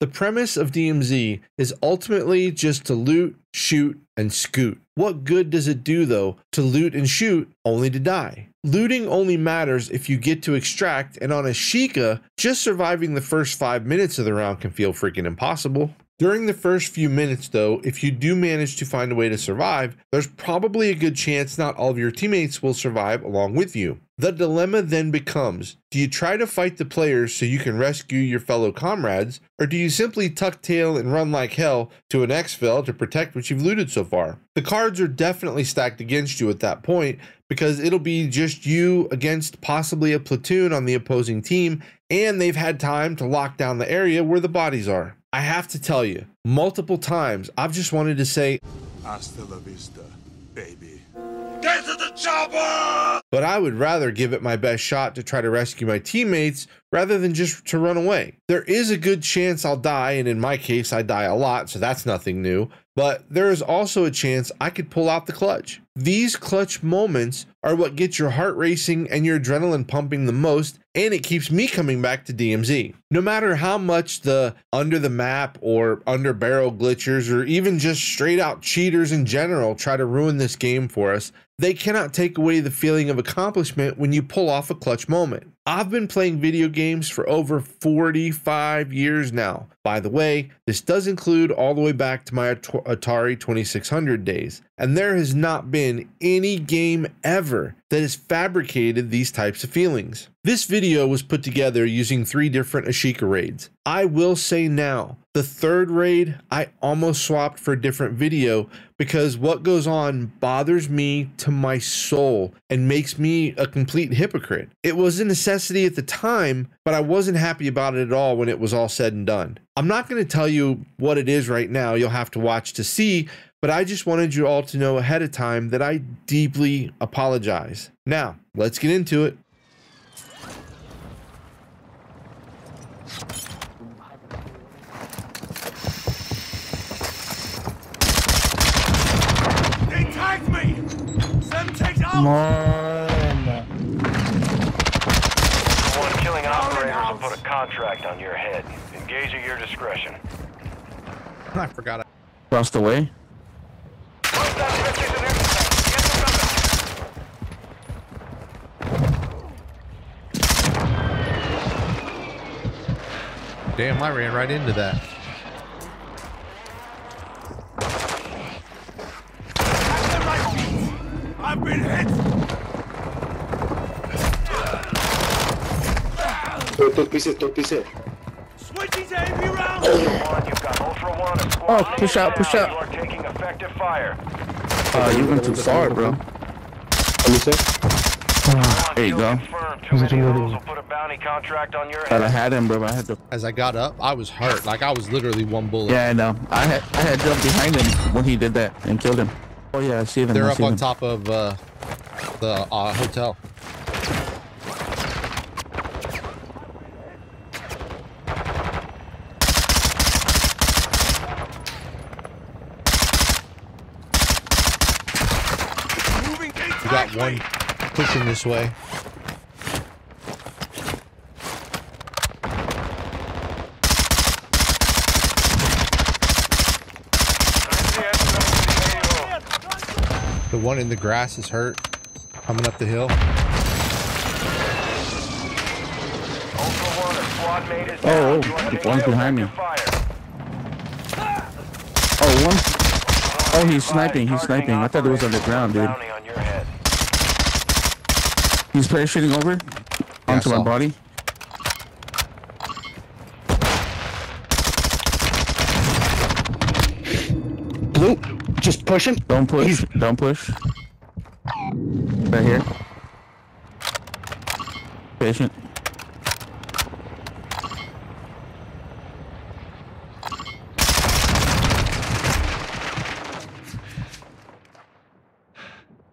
The premise of DMZ is ultimately just to loot, shoot, and scoot. What good does it do though to loot and shoot only to die? Looting only matters if you get to extract, and on Ashika, just surviving the first 5 minutes of the round can feel freaking impossible. During the first few minutes, though, if you do manage to find a way to survive, there's probably a good chance not all of your teammates will survive along with you. The dilemma then becomes do you try to fight the players so you can rescue your fellow comrades, or do you simply tuck tail and run like hell to an exfil to protect what you've looted so far? The cards are definitely stacked against you at that point because it'll be just you against possibly a platoon on the opposing team, and they've had time to lock down the area where the bodies are. I have to tell you, multiple times, I've just wanted to say, Hasta la vista, baby. Chopper! but I would rather give it my best shot to try to rescue my teammates rather than just to run away. There is a good chance I'll die, and in my case, I die a lot, so that's nothing new, but there is also a chance I could pull out the clutch. These clutch moments are what get your heart racing and your adrenaline pumping the most, and it keeps me coming back to DMZ. No matter how much the under the map or under barrel glitchers or even just straight out cheaters in general try to ruin this game for us, they cannot take away the feeling of accomplishment when you pull off a clutch moment. I've been playing video games for over 45 years now. By the way, this does include all the way back to my Atari 2600 days, and there has not been any game ever that has fabricated these types of feelings. This video was put together using three different Ashika raids. I will say now, the third raid I almost swapped for a different video because what goes on bothers me to my soul and makes me a complete hypocrite. It was in a necessity at the time, but I wasn't happy about it at all when it was all said and done. I'm not going to tell you what it is right now, you'll have to watch to see, but I just wanted you all to know ahead of time that I deeply apologize. Now, let's get into it. They tagged me! Them takes out! Oh! Come on. One killing operators will put a contract on your head. Engage at your discretion. I forgot. I- Across the way. Damn, I ran right into that. At my feet! I've been hit! Third, third piece, third piece. Switching to heavy rounds! One, you've got Ultra One, a squad. Oh, push out, push out. You are taking effective fire. Uh, you went too far, bro. Let me see. There you go. confirmed. Too many holes will put a bounty contract on your Thought I had him, bro. I had to. As I got up, I was hurt. Like I was literally one bullet. Yeah, I know. I had I had jumped behind him when he did that and killed him. Oh yeah, I see them. They're I up on them. top of uh, the uh, hotel. We got one pushing this way. The one in the grass is hurt. Coming up the hill. One, Oh, oh, taking one's behind me. Oh, one. Oh, he's sniping. He's sniping. I thought it was on the ground, dude. Bounty on your head. He's parachuting over onto my body. Blue, just push him. Don't push. He's- Don't push. Right here. Patient.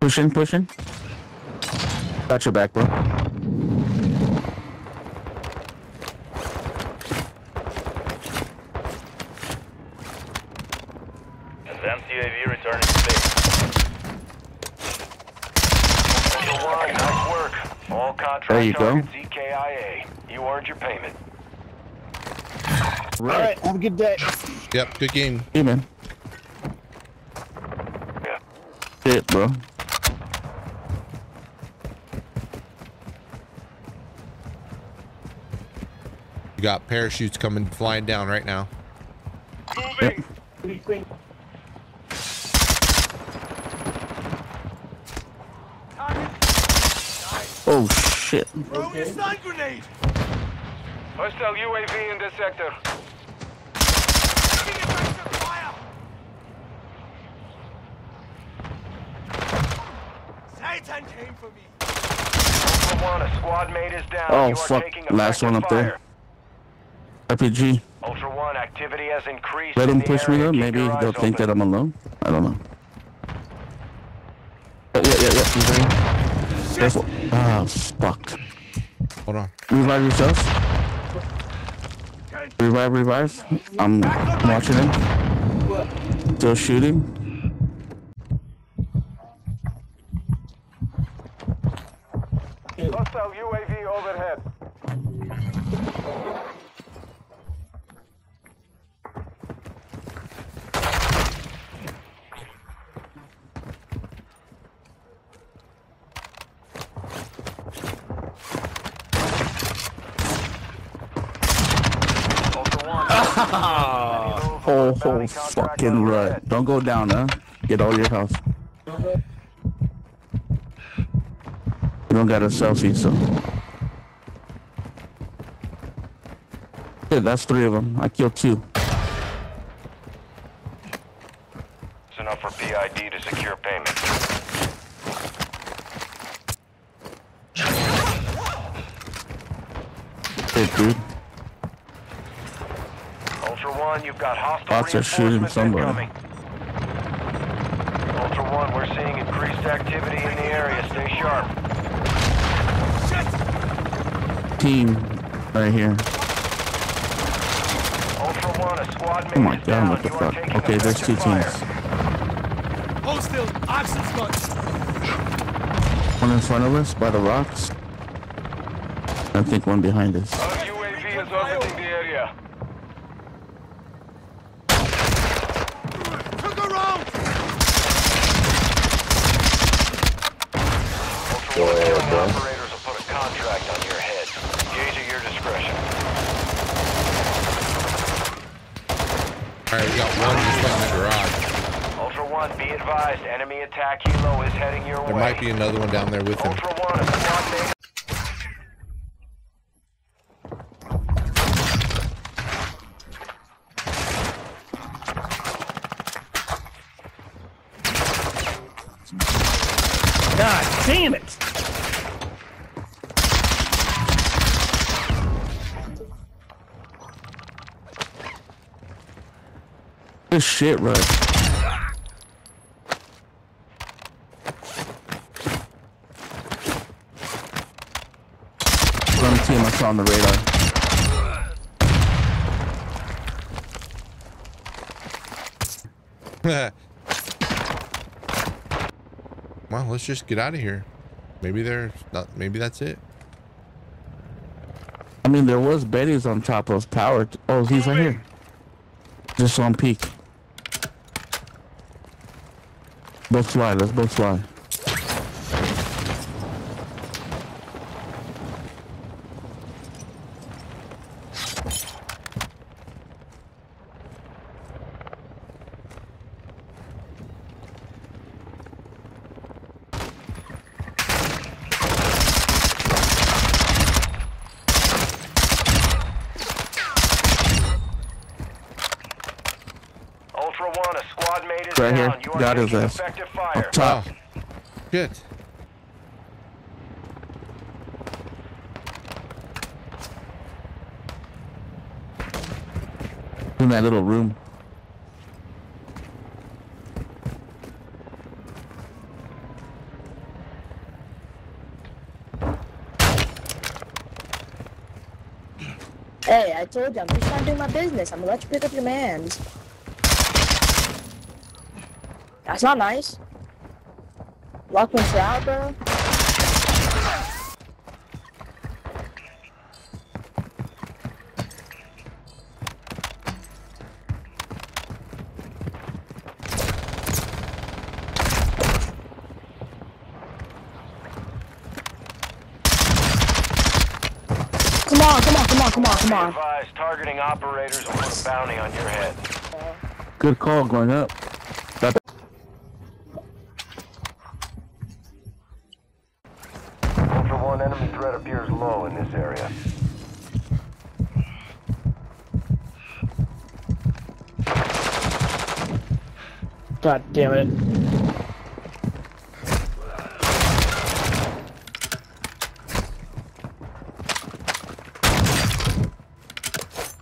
Pushing, pushing. Got your back, bro. Advanced UAV returning to base. Ultra One, nice work. All contract There you go. targets EKIA. You earned your payment. All right, have a good day. Yep, good game. Hey, man. Yeah. Shit, bro. You got parachutes coming flying down right now. Yep. Oh, shit. Throw your stun grenade! Hostile UAV in this sector. Taking effective fire! Satan came for me! Ultra One, a squad mate is down. Oh, you are fuck. Last one effective up there. Fire. RPG. Ultra One, activity has increased. Let in them the push me area. though. Keep Maybe they'll eyes think that. I'm alone. I don't know. Oh, yeah, yeah, yeah. He's right here. Careful. Ah, fuck. Hold on. Revive yourself. Revive, revive. I'm watching him. Still shooting. Oh fucking right. Don't go down, huh? Get all your health. You don't got a selfie, so. Yeah, that's three of them. I killed two. It's enough for PID to secure payment. Shit, dude. Ultra One, you've got hostile Bots are shooting reinforcements somewhere. Ultra One, we're seeing increased activity in the area. Stay sharp. Team right here. Ultra One, a squad mate Oh my god, what the fuck? Okay, there's two effective teams. Hold still! Absence gun! One in front of us by the rocks. I think one behind us. Our UAV is orbiting the area. Took a round! Ultra One, killing operators will put a contract on your head. Engage at your discretion. All right, we got one just like in the garage. Ultra One, be advised, enemy attack helo is heading your There way. might be another one down there with him. Ultra One, a squad mate. God damn it! This shit, right? One team I saw on the radar. well, let's just get out of here. Maybe there's not. Maybe that's it. I mean, there was Betty's on top of power. oh, he's right here. Just on peak. Both fly. Let's both fly. Ultra One, a squad mate is Right here. down. You are Got his ass. effective fire. Up top. Shit. In that little room. Hey, I told you, I'm just trying to do my business. I'm gonna let you pick up your mans. That's not nice. Lock one out, bro. Come on, come on, come on, come on, come on. Targeting operators a bounty on your head. Good call going up. One, enemy threat appears low in this area. God damn it.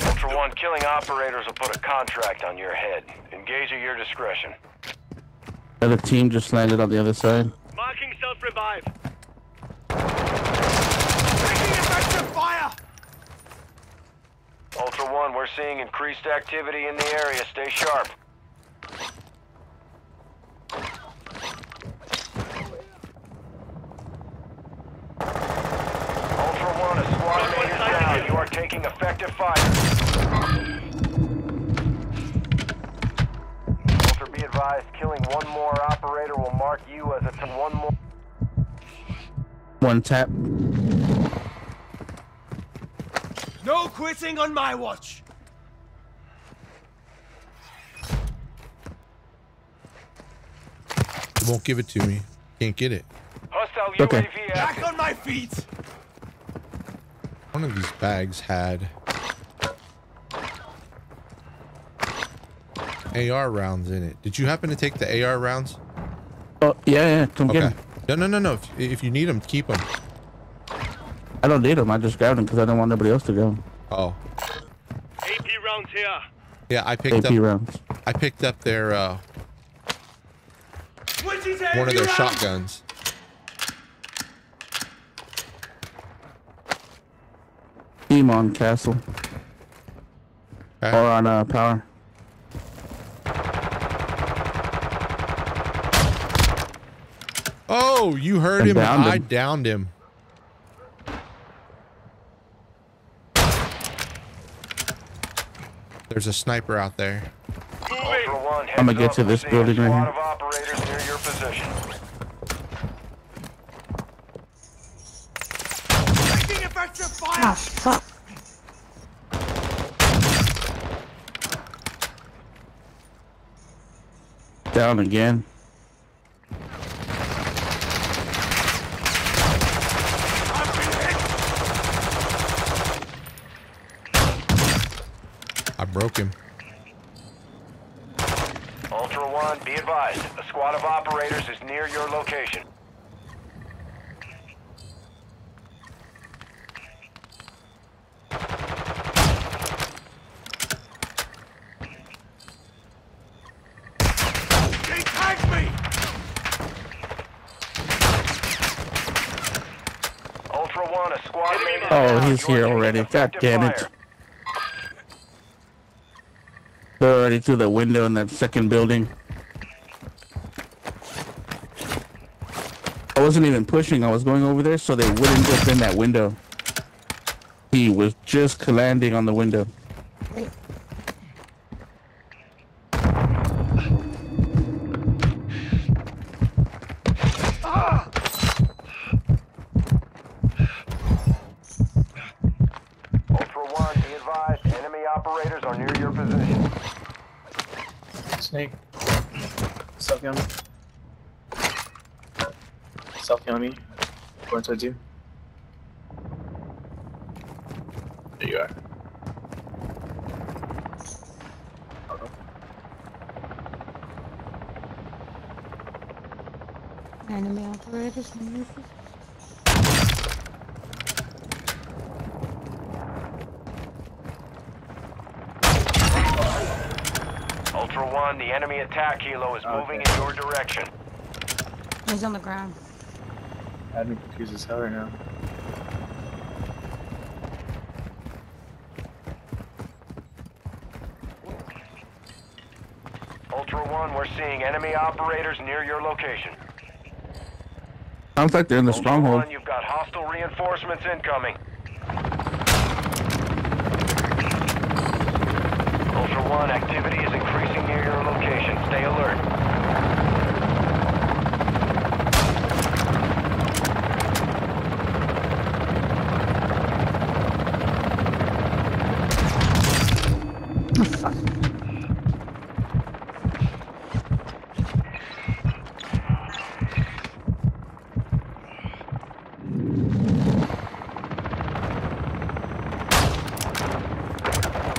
Ultra One, killing operators will put a contract on your head. Engage at your discretion. the team just landed on the other side. Marking self-revive. One. we're seeing increased activity in the area. Stay sharp. Ultra 1, a squad mate is down. You are taking effective fire. Ultra, be advised, killing one more operator will mark you as a one more... One tap. No quitting on my watch. It won't give it to me. Can't get it. Hostile Okay. Back on my feet. One of these bags had AR rounds in it. Did you happen to take the AR rounds? Oh yeah, yeah. Come get Okay. 'em. No, no, no, no. If, if you need them, keep them. I don't need them. I just grabbed them because I don't want nobody else to go. Oh, AP rounds here. yeah. I picked AP up. rounds. I picked up their uh, one of AP their rounds? shotguns. Team on castle Okay. or on uh, power. Oh, you heard And him. downed I him. downed him. There's a sniper out there. One, I'ma get to this building right here. of operators near your position. Taking effective fire. Ah, fuck. Down again. I've been hit. I broke him. Ultra One, be advised. A squad of operators is near your location. They tagged me. Ultra One, a squad mate is Oh, he's here already. God damn it. fire. They're already through the window in that second building. I wasn't even pushing. I was going over there so they wouldn't in that window. He was just landing on the window. Ultra One, be advised. Enemy operators are near your position. Snake. Self killing me. Self killing me. Going towards you. There you are. Uh-oh. Enemy operators. Ultra One, the enemy attack helo is moving in your direction. He's on the ground. Had me confused as hell right now. Ultra One, we're seeing enemy operators near your location. Sounds like they're in the Ultra stronghold. One, you've got hostile reinforcements incoming. Ultra One, activity is increasing near your location. Stay alert.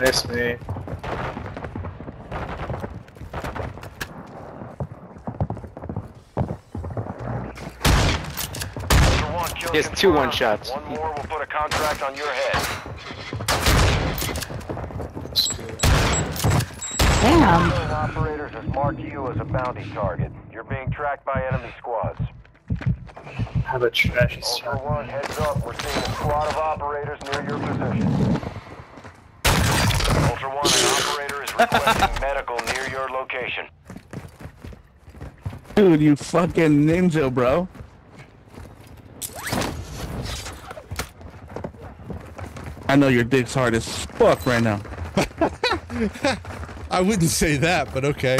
Miss me. Kill He has two one-shots. One more will put a contract on your head. Damn. Killing operators has marked you as a bounty target. You're being tracked by enemy squads. Have a trashy Ultra. One, heads up. We're seeing a squad of operators near your position. Ultra One, an operator is requesting medical near your location. Dude, you fucking ninja, bro. I know your dick's hard as fuck right now. I wouldn't say that, but okay.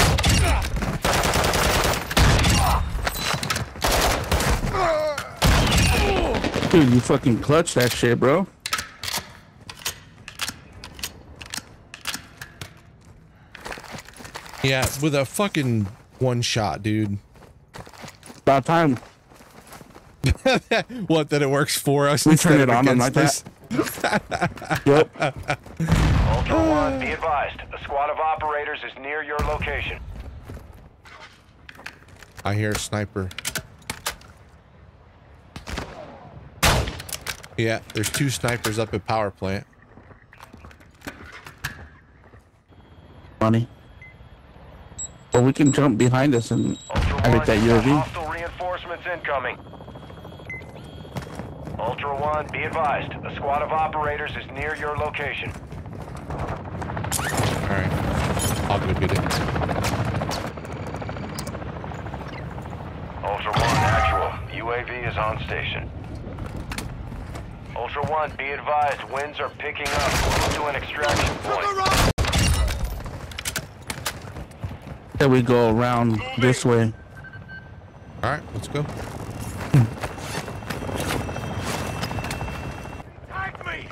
Dude, you fucking clutch that shit, bro. Yeah, with a fucking one shot, dude. About time. what that it works for us? We turn it on like us? Yep. Ultra One, be advised. A squad of operators is near your location. I hear a sniper. Yeah, there's two snipers up at power plant. Funny. Well, we can jump behind us and Ultra I One, that you've UAV. hostile reinforcements incoming. Ultra One, be advised. A squad of operators is near your location. All right, I'll go get it. Ultra One, actual. UAV is on station. Ultra One, be advised. Winds are picking up. Move to an extraction point. then we go around this way. All right, let's go. Tag me!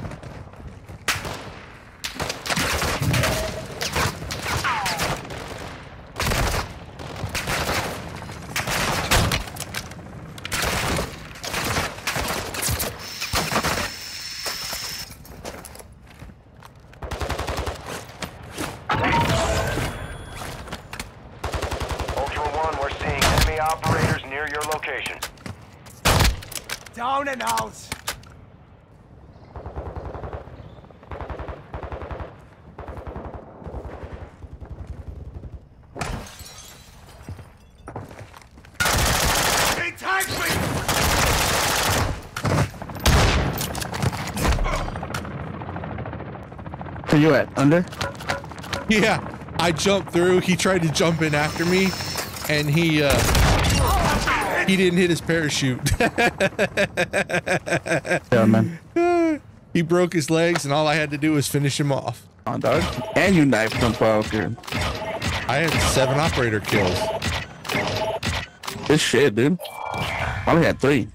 Ultra One, we're seeing enemy operators near your location. Down and out! He tagged me! Where you at? Under? Yeah, I jumped through. He tried to jump in after me, and he uh, he didn't hit his parachute. Yeah, man. he broke his legs, and all I had to do was finish him off. On dog. And you knifed him while here. I had seven operator kills. This shit, dude. I only had three.